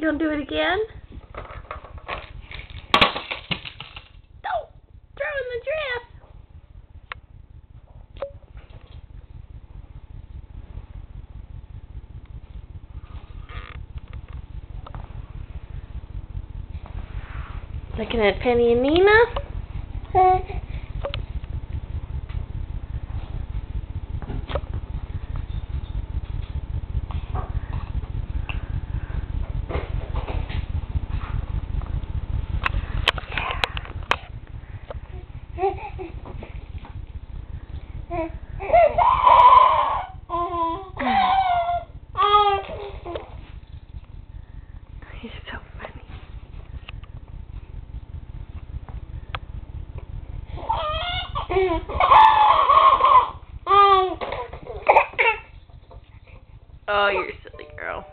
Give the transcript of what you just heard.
Want to do it again? Don't throw in the. Looking at Penny and Nina. oh, you're a silly girl.